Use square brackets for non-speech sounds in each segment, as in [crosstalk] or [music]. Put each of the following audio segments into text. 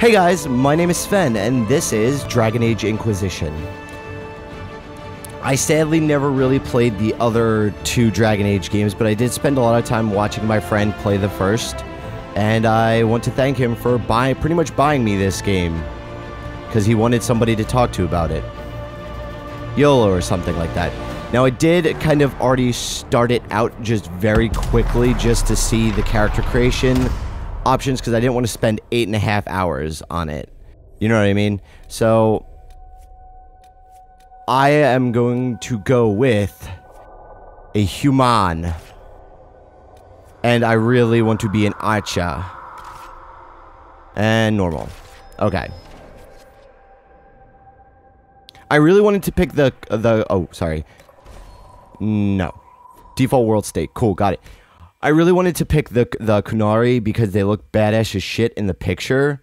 Hey guys, my name is Sven, and this is Dragon Age Inquisition. I sadly never really played the other two Dragon Age games, but I did spend a lot of time watching my friend play the first, and I want to thank him for buy, pretty much buying me this game, because he wanted somebody to talk to about it. YOLO or something like that. Now, I did kind of already start it out just very quickly just to see the character creation options because I didn't want to spend eight and a half hours on it. You know what I mean? So, I am going to go with a human. And I really want to be an archer. And normal. Okay. I really wanted to pick the the oh sorry no. Default world state. Cool, got it. I really wanted to pick the the Qunari because they look badass as shit in the picture,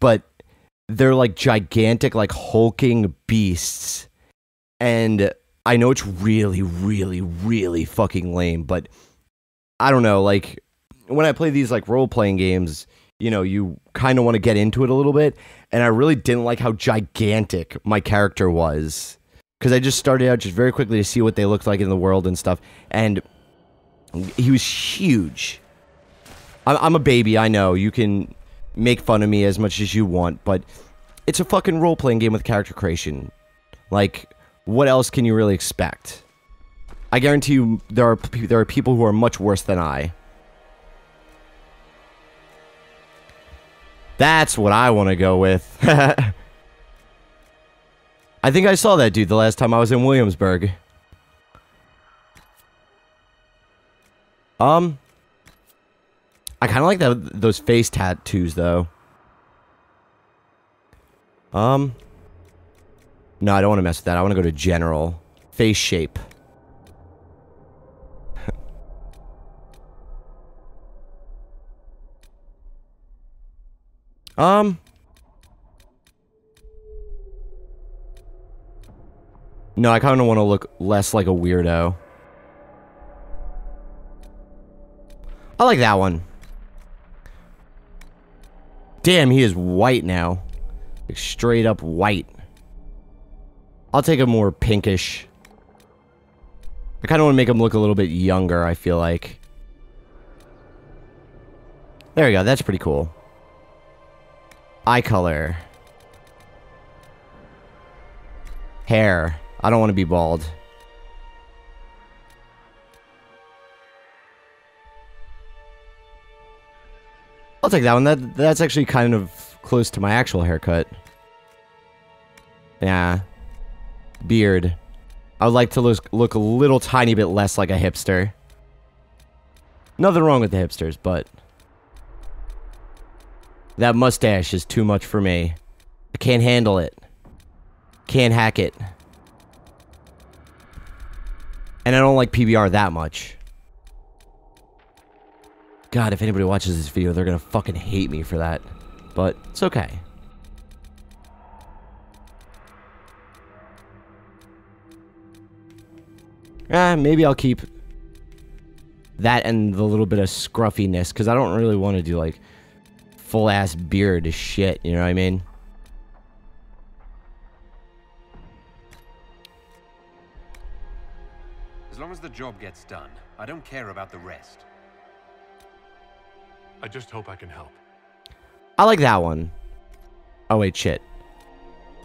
but they're like gigantic, like hulking beasts. And I know it's really, really, really fucking lame, but I don't know. Like when I play these like role playing games, you know, you kind of want to get into it a little bit. And I really didn't like how gigantic my character was because I just started out just very quickly to see what they looked like in the world and stuff, and he was huge. I'm, a baby, I know. You can make fun of me as much as you want, but it's a fucking role playing game with character creation. Like, what else can you really expect? I guarantee you, there are there are people who are much worse than I. That's what I want to go with. [laughs] I think I saw that dude the last time I was in Williamsburg. Um, I kind of like that those face tattoos though. Um, no, I don't want to mess with that. I want to go to general face shape. [laughs] um. No, I kind of want to look less like a weirdo. I like that one. Damn, he is white now. Like straight up white. I'll take a more pinkish. I kind of want to make him look a little bit younger, I feel like. There we go, that's pretty cool. Eye color. Hair. I don't want to be bald. I'll take that one. That That's actually kind of close to my actual haircut. Yeah. Beard. I would like to look, look a little tiny bit less like a hipster. Nothing wrong with the hipsters, but... That mustache is too much for me. I can't handle it. Can't hack it. And I don't like PBR that much. God, if anybody watches this video, they're gonna fucking hate me for that. But, it's okay. Eh, maybe I'll keep that and the little bit of scruffiness, because I don't really want to do, like, full-ass beard shit, you know what I mean? As long as the job gets done, I don't care about the rest. I just hope I can help. I like that one. Oh, wait, shit.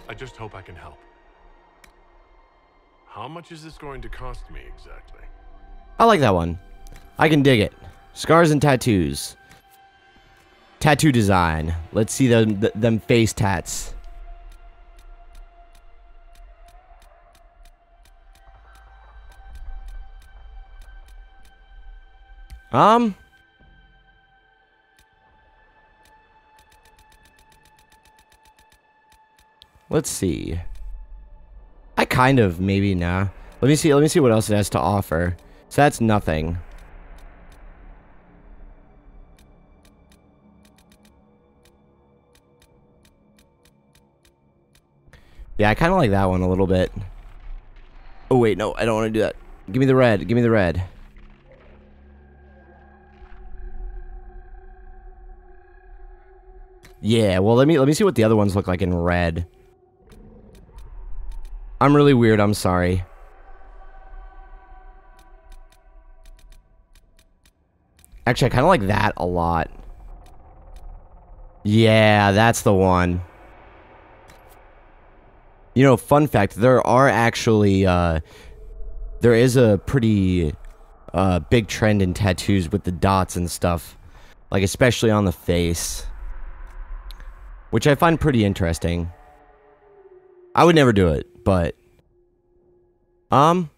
I just hope I can help. How much is this going to cost me exactly? I like that one. I can dig it. Scars and tattoos. Tattoo design. Let's see them, them face tats. Um. Let's see. I kind of maybe nah. Let me see. Let me see what else it has to offer. So that's nothing. Yeah, I kind of like that one a little bit. Oh, wait, no, I don't want to do that. Give me the red. Give me the red. Yeah, well let me let me see what the other ones look like in red. I'm really weird, I'm sorry. Actually, I kind of like that a lot. Yeah, that's the one. You know, fun fact, there are actually, uh, there is a pretty, uh, big trend in tattoos with the dots and stuff. Like, especially on the face. Which I find pretty interesting. I would never do it, but, um,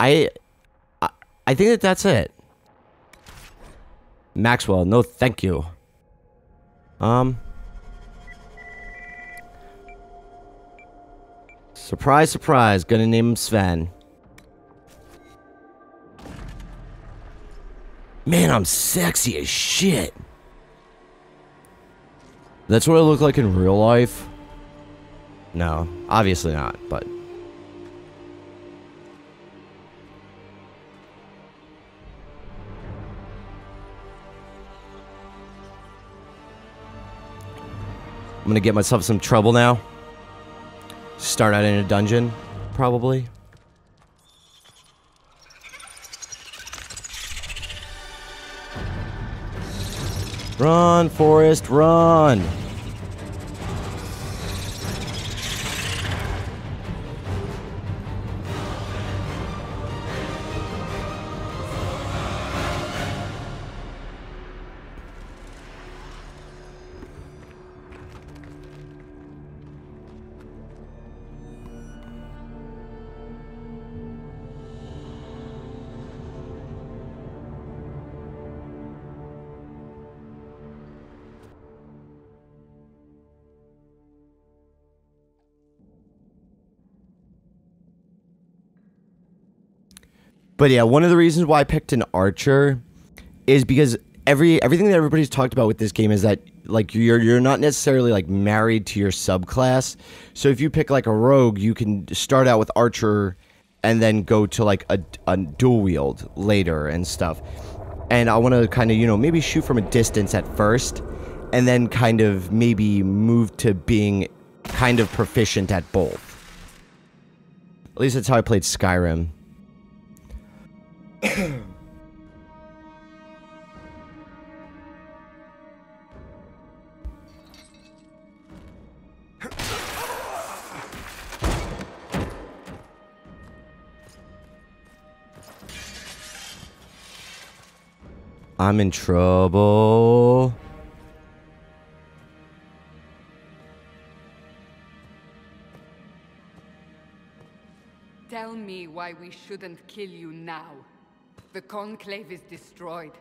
I, I, I think that that's it. Maxwell, no thank you. Um. Surprise, surprise. Gonna name him Sven. Man, I'm sexy as shit. That's what I look like in real life? No, obviously not, but... I'm gonna get myself some trouble now. Start out in a dungeon, probably. Run, Forrest, run! But yeah, one of the reasons why I picked an archer is because every everything that everybody's talked about with this game is that like you're you're not necessarily like married to your subclass. So if you pick like a rogue, you can start out with archer and then go to like a, a dual wield later and stuff. And I want to kind of, you know, maybe shoot from a distance at first and then kind of maybe move to being kind of proficient at both. At least that's how I played Skyrim. [clears throat] I'm in trouble. Tell me why we shouldn't kill you now. The Conclave is destroyed.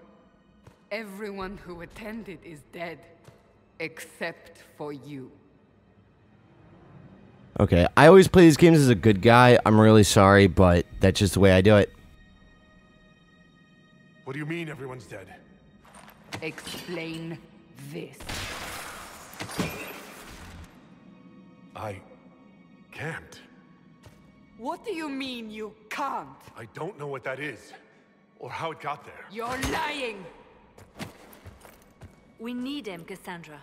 Everyone who attended is dead. Except for you. Okay, I always play these games as a good guy. I'm really sorry, but that's just the way I do it. What do you mean everyone's dead? Explain this. I can't. What do you mean you can't? I don't know what that is. Or how it got there. You're lying! We need him, Cassandra.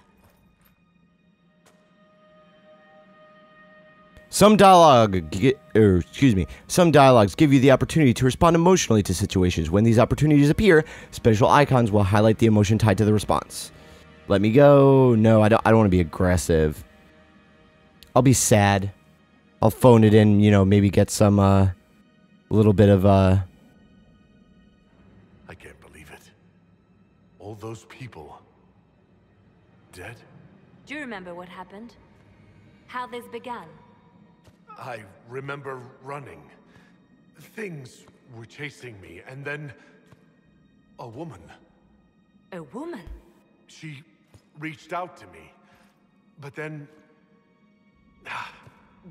Some dialogue, gi- er, excuse me, some dialogues give you the opportunity to respond emotionally to situations. When these opportunities appear, special icons will highlight the emotion tied to the response. Let me go. No, I don't. I don't want to be aggressive. I'll be sad. I'll phone it in. You know, maybe get some uh, a little bit of uh. All those people. Dead? Do you remember what happened? How this began? I remember running. Things were chasing me, and then. a woman. A woman? She reached out to me. But then. Ah.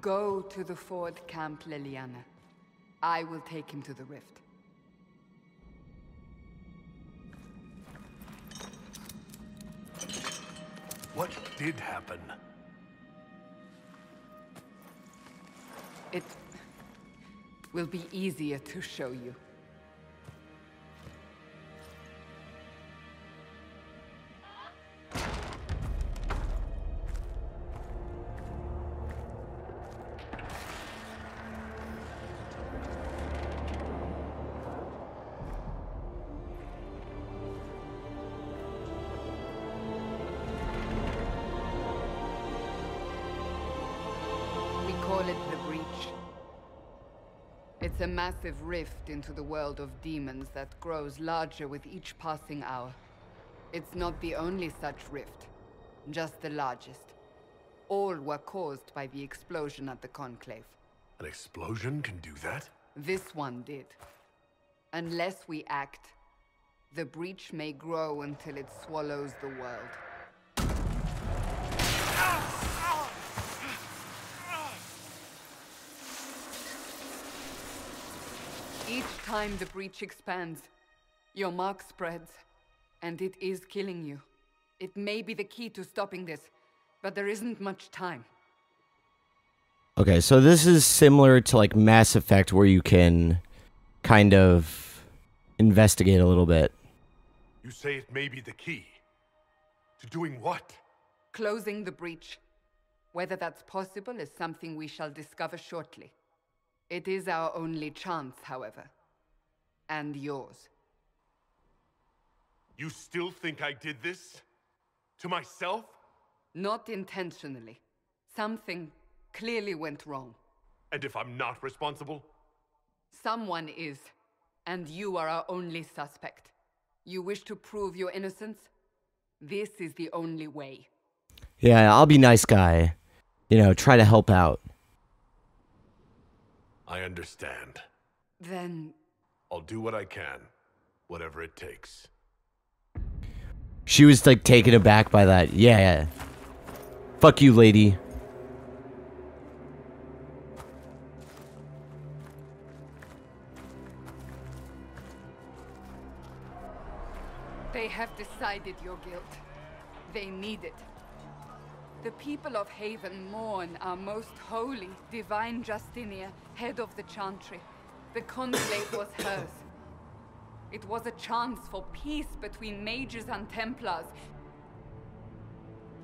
Go to the Forward Camp, Leliana. I will take him to the rift. What did happen? It will be easier to show you. Massive rift into the world of demons that grows larger with each passing hour. It's not the only such rift, just the largest. All were caused by the explosion at the Conclave. An explosion can do that? This one did. Unless we act, the breach may grow until it swallows the world. Each time the breach expands, your mark spreads, and it is killing you. It may be the key to stopping this, but there isn't much time. Okay, so this is similar to like Mass Effect where you can kind of investigate a little bit. You say it may be the key. To doing what? Closing the breach. Whether that's possible is something we shall discover shortly. It is our only chance, however. And yours. You still think I did this? To myself? Not intentionally. Something clearly went wrong. And if I'm not responsible? Someone is. And you are our only suspect. You wish to prove your innocence? This is the only way. Yeah, I'll be nice guy. You know, try to help out. I understand. Then I'll do what I can. Whatever it takes. She was like taken aback by that. Yeah, yeah. Fuck you, lady. They have decided your guilt. They need it. The people of Haven mourn our most holy, divine Justinia, head of the Chantry. The conclave was hers. It was a chance for peace between mages and Templars.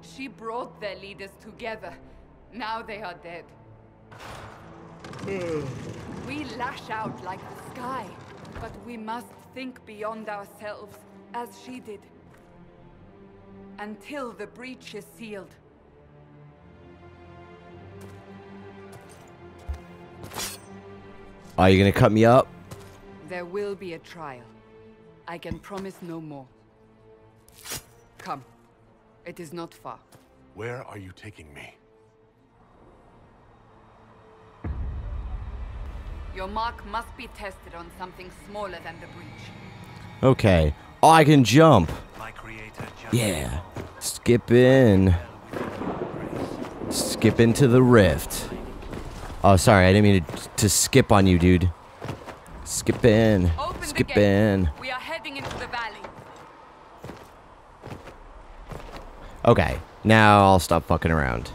She brought their leaders together. Now they are dead. Hmm. we lash out like the sky, but we must think beyond ourselves, as she did. Until the breach is sealed. Are you gonna cut me up? There will be a trial. I can promise no more. Come. It is not far. Where are you taking me? Your mark must be tested on something smaller than the breach. Okay. Oh, I can jump. My creator just Yeah. Skip in. Skip into the rift. Oh, sorry. I didn't mean to, to skip on you, dude. Skip in. Open Skip in. We are heading into the valley. Okay. Now I'll stop fucking around.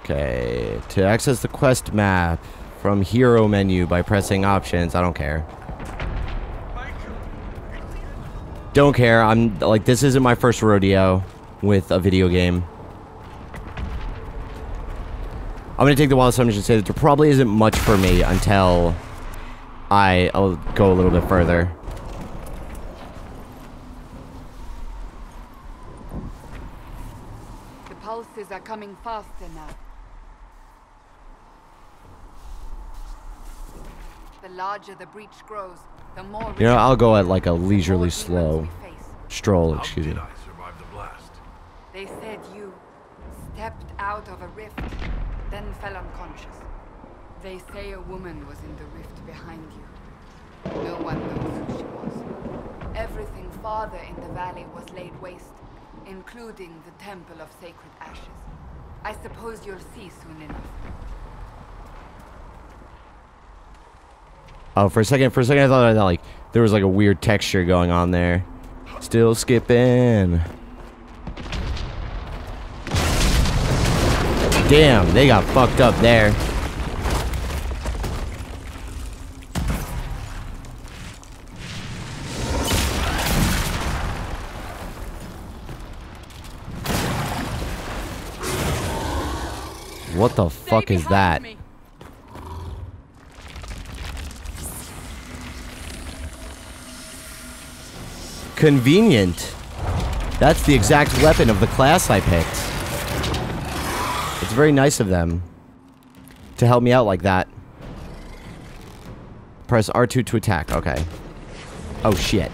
Okay. To access the quest map from hero menu by pressing options. I don't care. Don't care. I'm like this isn't my first rodeo with a video game. I'm gonna take the wild assumption and say that there probably isn't much for me until I will go a little bit further. The pulses are coming faster now. The larger the breach grows, the more You know, I'll go at like a leisurely slow stroll. Excuse me. I survive the blast? They said you stepped out of a rift, then fell unconscious. They say a woman was in the rift behind you. No one knows who she was. Everything farther in the valley was laid waste, including the Temple of Sacred Ashes. I suppose you'll see soon enough. Oh, for a second, for a second, I thought that like there was like a weird texture going on there. Still skipping. Damn, they got fucked up there. What the fuck is that? me. Convenient. That's the exact weapon of the class I picked. It's very nice of them to help me out like that. Press R2 to attack. Okay. Oh, shit.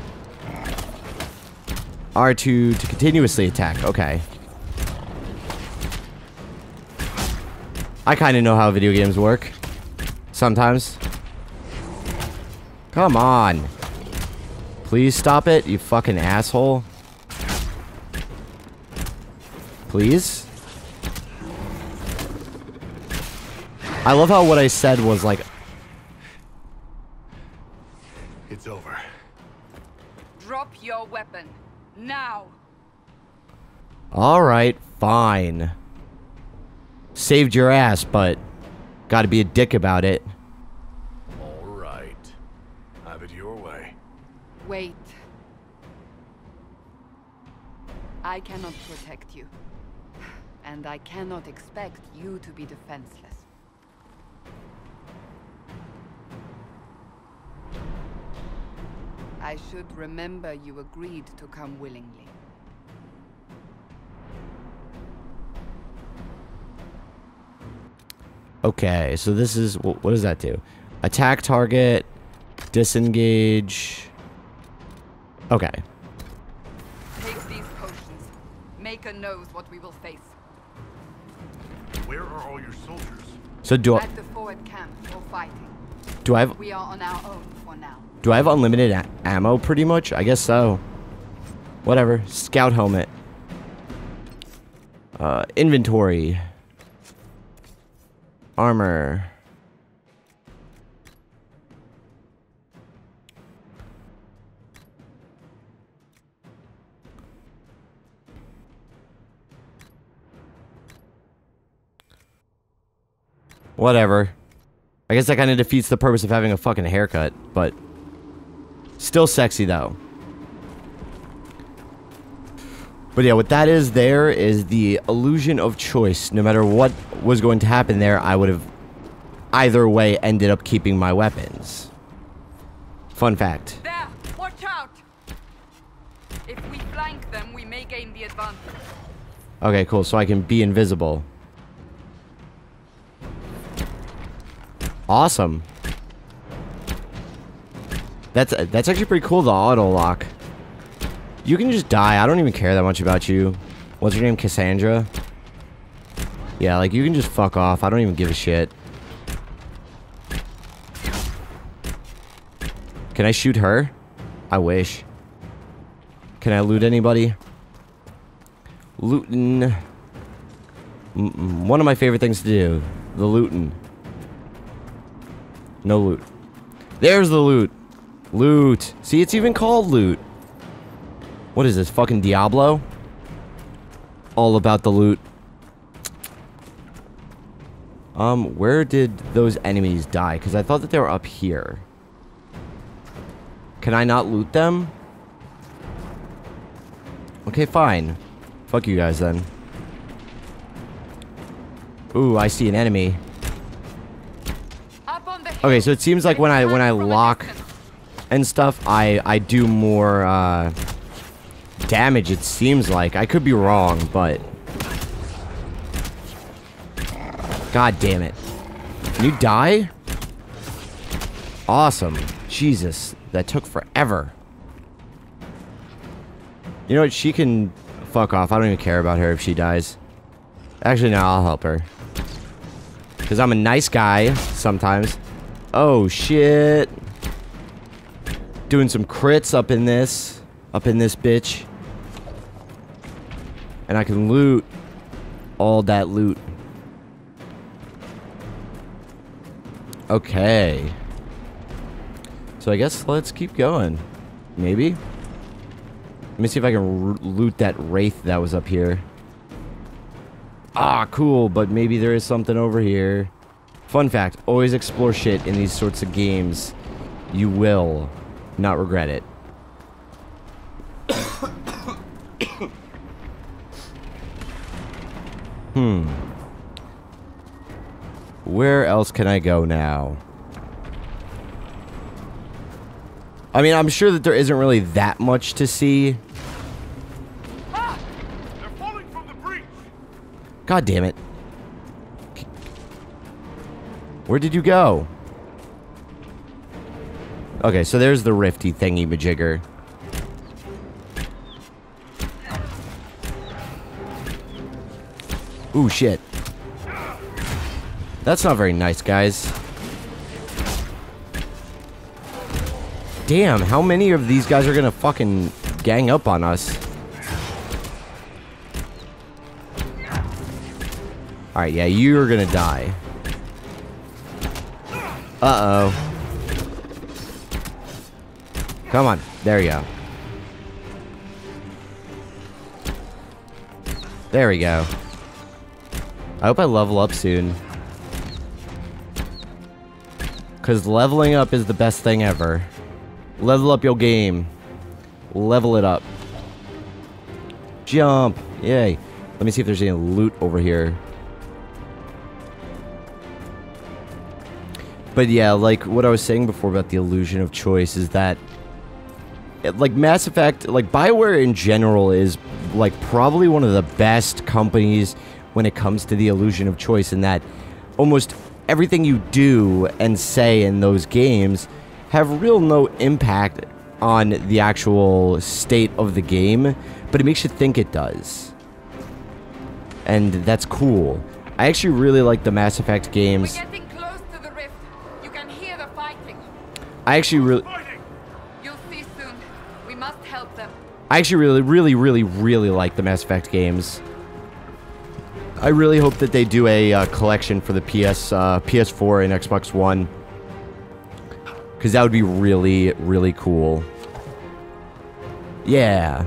R2 to continuously attack. Okay. I kind of know how video games work. Sometimes. Come on. Please stop it, you fucking asshole. Please? I love how what I said was like, It's over. Drop your weapon. Now! alright, fine. Saved your ass, but gotta be a dick about it. All right. Have it your way. Wait. I cannot protect you. And I cannot expect you to be defenseless. I should remember you agreed to come willingly. Okay, so this is, what does that do? Attack target, disengage. Okay. Take these potions. Maker knows what we will face. Where are all your soldiers? So do I, At the forward camp or fighting. Do I have, We are on our own for now. do I have unlimited ammo pretty much? I guess so. Whatever. Scout helmet. Uh, inventory. Armor. Whatever. I guess that kind of defeats the purpose of having a fucking haircut, but still sexy though. But yeah, what that is there is the illusion of choice. No matter what was going to happen there, I would have either way ended up keeping my weapons. Fun fact. There! Watch out! If we flank them, we may gain the advantage. Okay, cool. So I can be invisible. Awesome. That's that's actually pretty cool, the auto lock. You can just die. I don't even care that much about you. What's your name, Cassandra? Yeah, like you can just fuck off. I don't even give a shit. Can I shoot her? I wish. Can I loot anybody? Looting. One of my favorite things to do. The looting. No loot. There's the loot. Loot. See, it's even called loot. What is this, fucking Diablo? All about the loot. Um, where did those enemies die? Because I thought that they were up here. Can I not loot them? Okay, fine. Fuck you guys then. Ooh, I see an enemy. Okay, so it seems like when I when I lock and stuff, I I do more uh damage it seems like. I could be wrong, but God damn it. Can you die? Awesome. Jesus, that took forever. You know what? She can fuck off. I don't even care about her if she dies. Actually, no, I'll help her. Because I'm a nice guy sometimes. Oh, shit. Doing some crits up in this. Up in this bitch. And I can loot all that loot. Okay. So I guess let's keep going. Maybe? Let me see if I can loot that wraith that was up here. Ah, cool, but maybe there is something over here. Fun fact, always explore shit in these sorts of games. You will not regret it. [coughs] hmm. Where else can I go now? I mean, I'm sure that there isn't really that much to see. They're falling from the breach! God damn it. Where did you go? Okay, so there's the rifty thingy majigger. Ooh, shit. That's not very nice, guys. Damn, how many of these guys are gonna fucking gang up on us? Alright, yeah, you're gonna die. Uh-oh. Come on. There you go. There we go. I hope I level up soon. Because leveling up is the best thing ever. Level up your game. Level it up. Jump. Yay. Let me see if there's any loot over here. But yeah, like what I was saying before about the illusion of choice is that like Mass Effect, like BioWare in general is like probably one of the best companies when it comes to the illusion of choice in that almost everything you do and say in those games have real no impact on the actual state of the game, but it makes you think it does. And that's cool. I actually really like the Mass Effect games. I actually really You'll see soon. We must help them. I actually really, really, really, really like the Mass Effect games. I really hope that they do a uh, collection for the PS, uh, PS4 and Xbox One. Because that would be really, really cool. Yeah.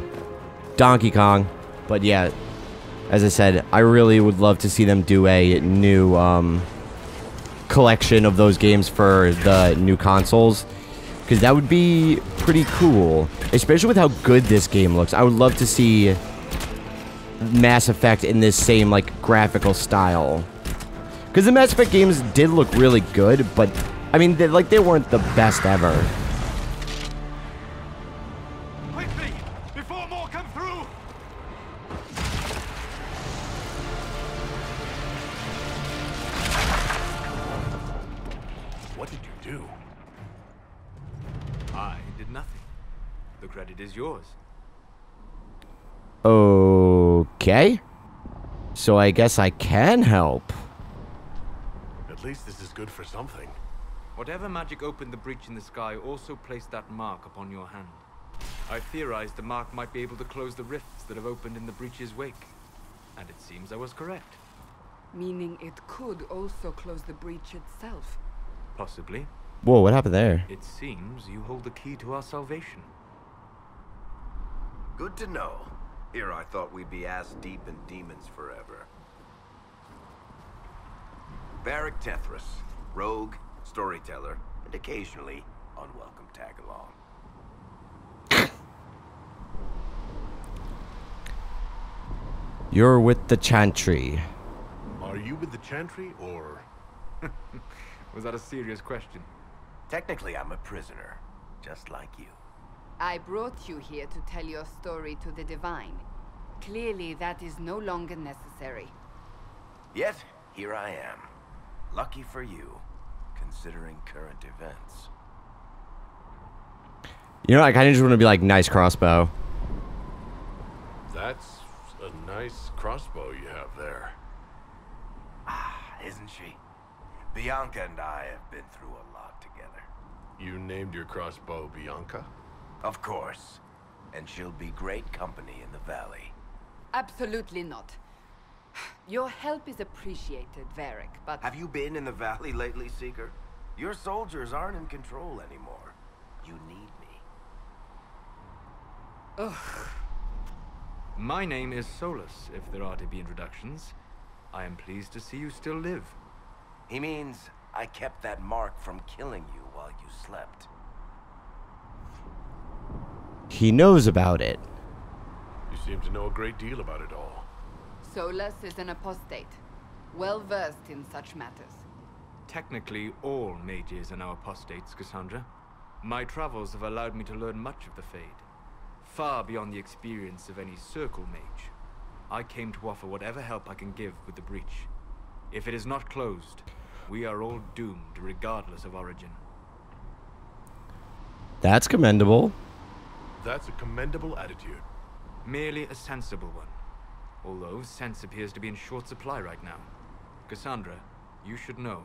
Donkey Kong. But yeah, as I said, I really would love to see them do a new um, collection of those games for the new consoles. Because that would be pretty cool. Especially with how good this game looks. I would love to see Mass Effect in this same, like, graphical style. Because the Mass Effect games did look really good, but, I mean, they, like, they weren't the best ever. Credit is yours. Okay. So I guess I can help. At least this is good for something. Whatever magic opened the breach in the sky also placed that mark upon your hand. I theorized the mark might be able to close the rifts that have opened in the breach's wake. And it seems I was correct. Meaning it could also close the breach itself. Possibly. Whoa, what happened there? It seems you hold the key to our salvation. Good to know. Here I thought we'd be ass deep in demons forever. Varric Tethras, rogue, storyteller, and occasionally unwelcome tag-along. You're with the Chantry. Are you with the Chantry, or... [laughs] Was that a serious question? Technically, I'm a prisoner, just like you. I brought you here to tell your story to the Divine. Clearly, that is no longer necessary. Yet, here I am. Lucky for you, considering current events. You know, I kind of just want to be like, nice crossbow. That's a nice crossbow you have there. Ah, isn't she? Bianca and I have been through a lot together. You named your crossbow Bianca? Of course. And she'll be great company in the valley. Absolutely not. Your help is appreciated, Varric, but Have you been in the valley lately, Seeker? Your soldiers aren't in control anymore. You need me. Ugh. My name is Solas, if there are to be introductions. I am pleased to see you still live. He means I kept that mark from killing you while you slept. He knows about it. You seem to know a great deal about it all. Solas is an apostate, well versed in such matters. Technically, all mages are now apostates, Cassandra. My travels have allowed me to learn much of the Fade, far beyond the experience of any Circle mage. I came to offer whatever help I can give with the breach. If it is not closed, we are all doomed regardless of origin. That's commendable. That's a commendable attitude. Merely a sensible one. Although sense appears to be in short supply right now. Cassandra, you should know.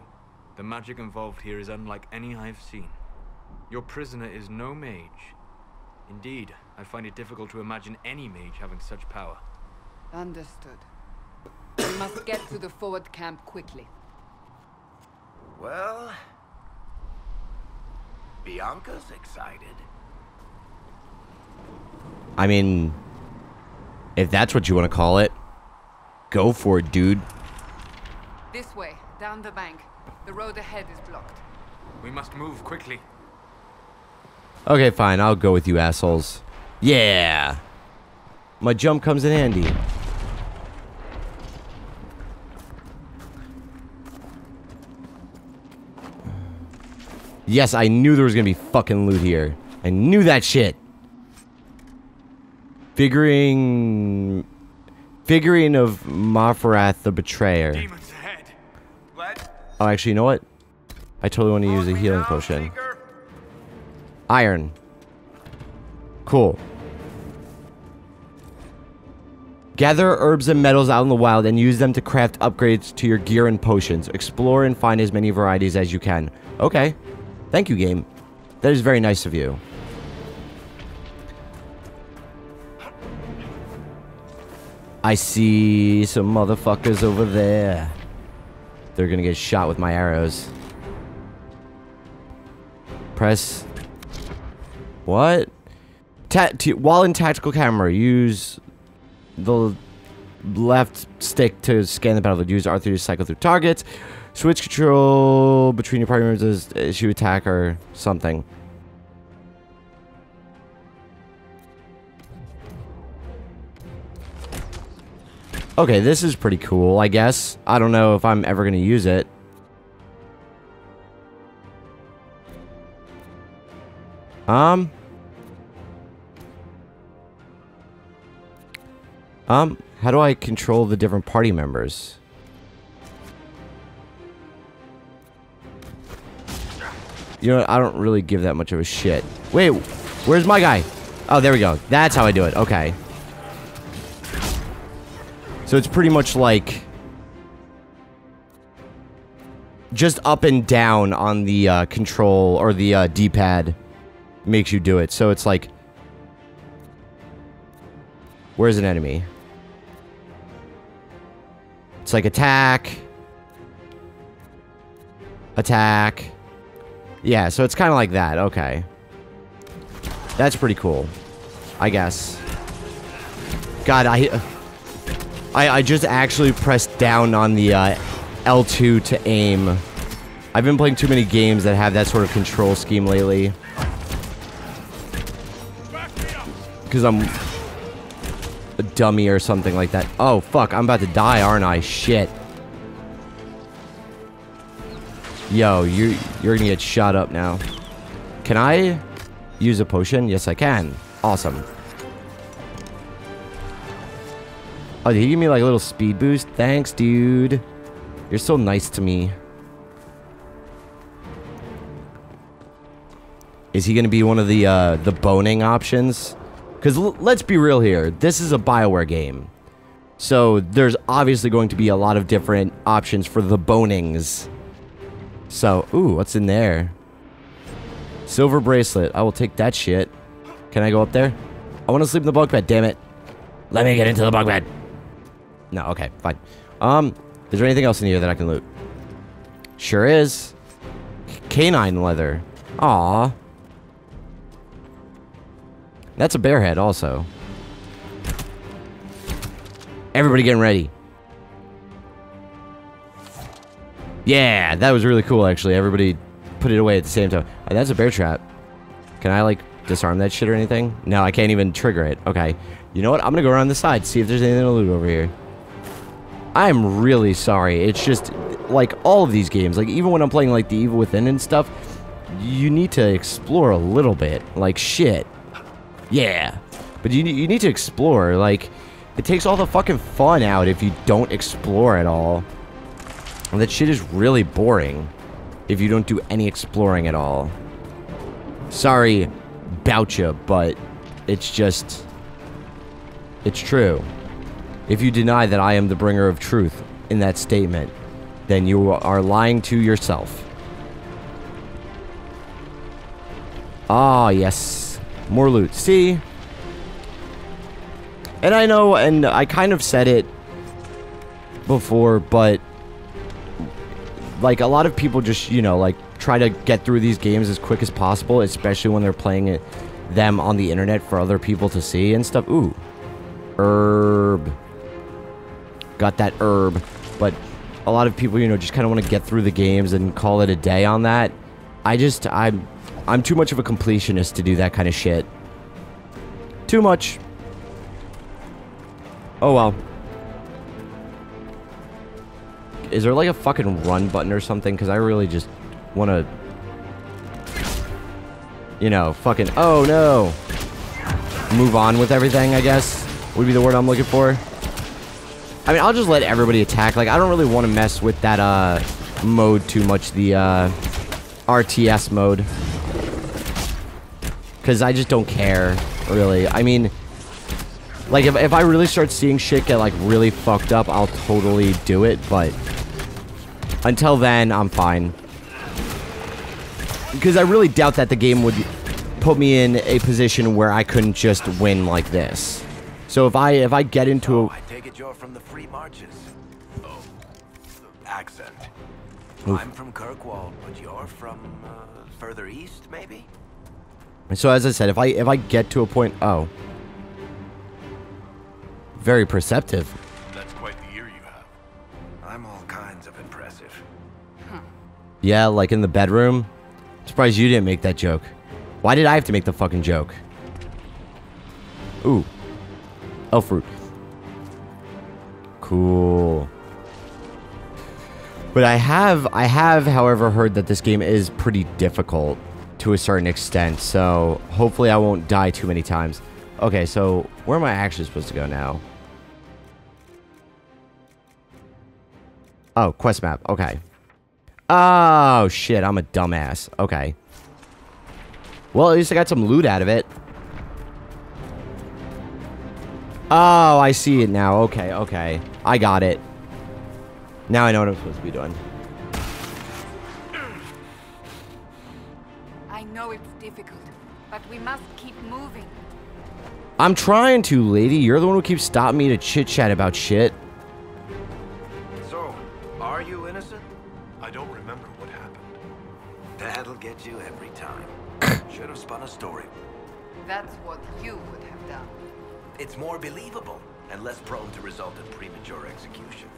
The magic involved here is unlike any I have seen. Your prisoner is no mage. Indeed, I find it difficult to imagine any mage having such power. Understood. We must get to the forward camp quickly. Well, Bianca's excited. I mean, if that's what you want to call it, go for it, dude. This way, down the bank. The road ahead is blocked. We must move quickly. Okay, fine. I'll go with you assholes. Yeah. My jump comes in handy. Yes, I knew there was gonna be fucking loot here. I knew that shit. Figuring... Figurine of Mafarath the Betrayer. Demons ahead! What? Oh, actually, you know what? I totally want to use a healing potion. Iron. Cool. Gather herbs and metals out in the wild and use them to craft upgrades to your gear and potions. Explore and find as many varieties as you can. Okay. Thank you, game. That is very nice of you. I see some motherfuckers over there. They're gonna get shot with my arrows. Press. What? Ta while in tactical camera, use the left stick to scan the battlefield. Use R3 to cycle through targets. Switch control between your as as you attack or something. Okay, this is pretty cool, I guess. I don't know if I'm ever going to use it. Um. Um, how do I control the different party members? You know what? I don't really give that much of a shit. Wait, where's my guy? Oh, there we go. That's how I do it. Okay. So it's pretty much like just up and down on the uh, control or the uh, D-pad makes you do it. So it's like, where's an enemy? It's like attack, attack. Yeah, so it's kind of like that. Okay. That's pretty cool. I guess. God, I... I, I just actually pressed down on the uh, L2 to aim. I've been playing too many games that have that sort of control scheme lately. Because I'm a dummy or something like that. Oh, fuck. I'm about to die, aren't I? Shit. Yo, you, you're gonna get shot up now. Can I use a potion? Yes, I can. Awesome. Oh, did he give me like a little speed boost? Thanks, dude. You're so nice to me. Is he going to be one of the uh, the boning options? Because let's be real here. This is a Bioware game. So there's obviously going to be a lot of different options for the bonings. So, ooh, what's in there? Silver bracelet. I will take that shit. Can I go up there? I want to sleep in the bunk bed, damn it. Let me get into the bunk bed. No, okay, fine. Um, is there anything else in here that I can loot? Sure is. Canine leather. Aw. That's a bear head also. Everybody getting ready. Yeah, that was really cool actually. Everybody put it away at the same time. Uh, that's a bear trap. Can I like disarm that shit or anything? No, I can't even trigger it. Okay. You know what? I'm gonna go around the side, see if there's anything to loot over here. I'm really sorry. It's just like all of these games, like even when I'm playing like the Evil Within and stuff, you need to explore a little bit. Like shit. Yeah. But you you need to explore. Like it takes all the fucking fun out if you don't explore at all. And that shit is really boring if you don't do any exploring at all. Sorry, you, but it's just it's true. If you deny that I am the bringer of truth in that statement, then you are lying to yourself. Ah, yes. More loot. See? And I know, and I kind of said it before, but like a lot of people just, you know, like try to get through these games as quick as possible, especially when they're playing it them on the internet for other people to see and stuff. Ooh. Herb. Got that herb. But a lot of people, you know, just kind of want to get through the games and call it a day on that. I just, I'm, I'm too much of a completionist to do that kind of shit. Too much. Oh well. Is there like a fucking run button or something? Because I really just want to... You know, fucking... Oh, no! Move on with everything, I guess. Would be the word I'm looking for. I mean, I'll just let everybody attack. Like, I don't really want to mess with that, uh, mode too much. The, uh, RTS mode. Because I just don't care, really. I mean... Like, if, if I really start seeing shit get, like, really fucked up, I'll totally do it, but... Until then, I'm fine. Because I really doubt that the game would put me in a position where I couldn't just win like this. So if I if I get into a... I you're from the Free Marches. Oh, accent. Oof. I'm from Kirkwall, but you're from uh, further east, maybe? So as I said, if I if I get to a point... Oh. Very perceptive. That's quite the ear you have. I'm all kinds of impressive. Yeah, like in the bedroom. Surprised you didn't make that joke. Why did I have to make the fucking joke? Ooh. Elf fruit. Cool. But I have, I have, however, heard that this game is pretty difficult to a certain extent. So hopefully I won't die too many times. Okay, so where am I actually supposed to go now? Oh, quest map. Okay. Oh, shit. I'm a dumbass. Okay. Well, at least I got some loot out of it. Oh, I see it now. Okay, okay. I got it. Now I know what I'm supposed to be doing. I know it's difficult, but we must keep moving. I'm trying to, lady. You're the one who keeps stopping me to chit-chat about shit. It's more believable and less prone to result in premature execution.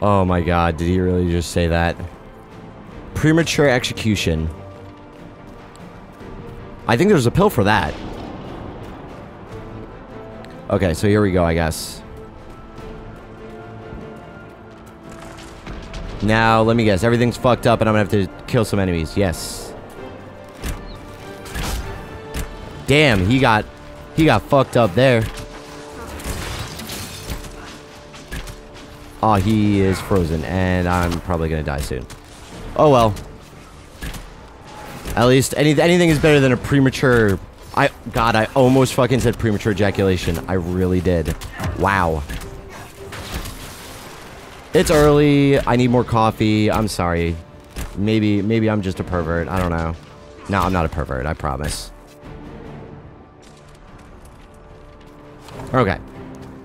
Oh my god, did he really just say that? Premature execution. I think there's a pill for that. Okay, so here we go, I guess. Now, let me guess. Everything's fucked up and I'm gonna have to kill some enemies. Yes. Damn, he got... He got fucked up there. Oh, he is frozen, and I'm probably gonna die soon. Oh well. At least any anything is better than a premature. I God, I almost fucking said premature ejaculation. I really did. Wow. It's early. I need more coffee. I'm sorry. Maybe maybe I'm just a pervert. I don't know. No, I'm not a pervert. I promise. Okay.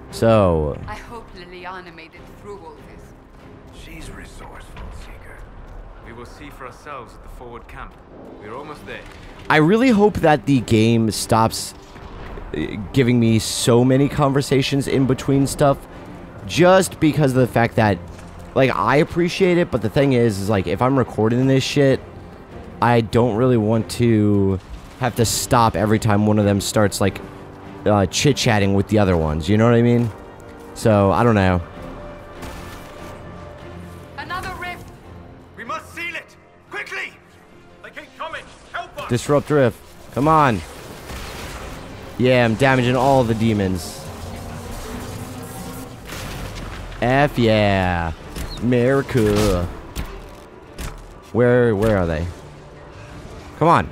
So I hope Leliana made it through all this. She's resourceful, Seeker. We will see for ourselves at the forward camp. We're almost there. I really hope that the game stops uh, giving me so many conversations in between stuff just because of the fact that like I appreciate it, but the thing is is like if I'm recording this shit, I don't really want to have to stop every time one of them starts like uh, chit-chatting with the other ones, you know what I mean? So, I don't know. Another rift! We must seal it! Quickly! They keep coming! Help us! Disrupt Rift. Come on. Yeah, I'm damaging all the demons. F yeah. America. Where where are they? Come on.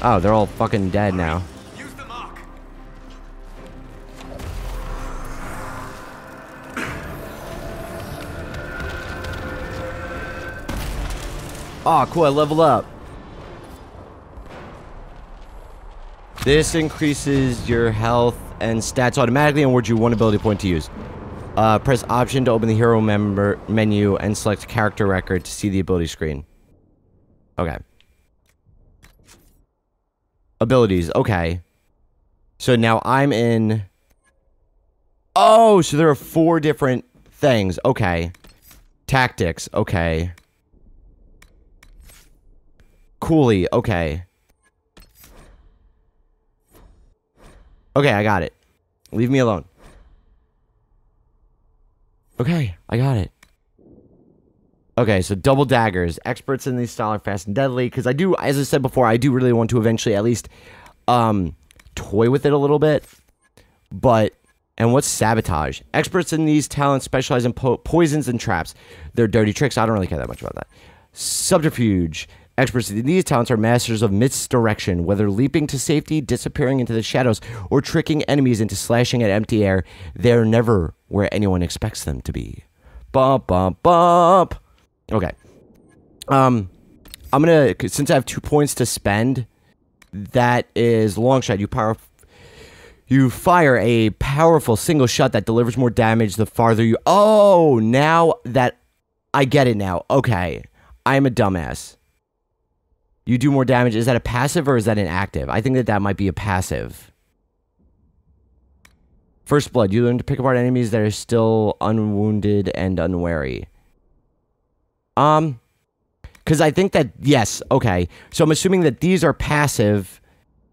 Oh, they're all fucking dead now. Oh, cool. I level up. This increases your health and stats automatically and awards you one ability point to use. Uh, press option to open the hero member menu and select character record to see the ability screen. Okay. Abilities. Okay. So now I'm in... Oh, so there are four different things. Okay. Tactics. Okay. Cooley. Okay. Okay, I got it. Leave me alone. Okay, I got it. Okay, so double daggers. Experts in these style are fast and deadly. Because I do, as I said before, I do really want to eventually at least um, toy with it a little bit. But, and what's sabotage? Experts in these talents specialize in po- poisons and traps. They're dirty tricks. I don't really care that much about that. Subterfuge. Experts in these talents are masters of misdirection, whether leaping to safety, disappearing into the shadows, or tricking enemies into slashing at empty air. They're never where anyone expects them to be. Bump, bump, bump. Okay. Um, I'm gonna since I have two points to spend. That is long shot. You power. You fire a powerful single shot that delivers more damage the farther you. Oh, now that I get it now. Okay, I'm a dumbass. You do more damage. Is that a passive or is that an active? I think that that might be a passive. First blood. You learn to pick apart enemies that are still unwounded and unwary. Um, because I think that yes, okay. So I'm assuming that these are passive,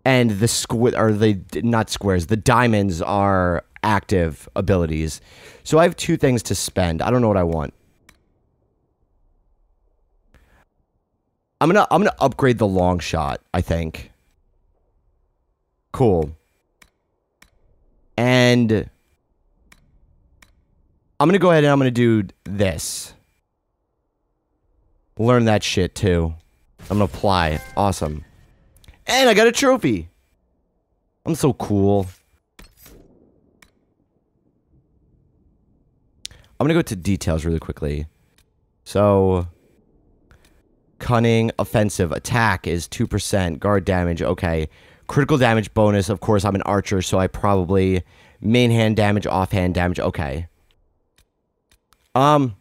and the squid are the not squares. The diamonds are active abilities. So I have two things to spend. I don't know what I want. I'm gonna I'm gonna upgrade the long shot. I think. Cool. And I'm gonna go ahead and I'm gonna do this. Learn that shit too. I'm gonna apply. Awesome. And I got a trophy. I'm so cool. I'm gonna go to details really quickly. So cunning, offensive, attack is 2%, guard damage, okay. Critical damage bonus, of course, I'm an archer, so I probably main hand damage, offhand damage, okay. Um